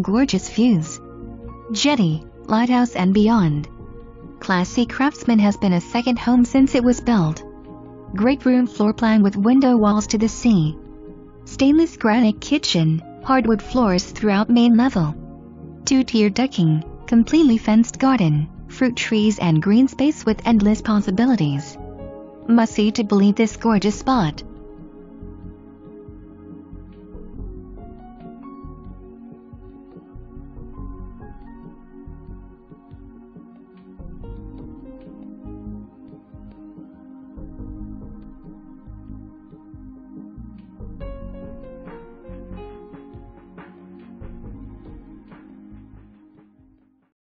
Gorgeous views. Jetty, lighthouse and beyond. Classy Craftsman has been a second home since it was built. Great room floor plan with window walls to the sea. Stainless granite kitchen, hardwood floors throughout main level. Two-tier decking, completely fenced garden, fruit trees and green space with endless possibilities. Must see to believe this gorgeous spot.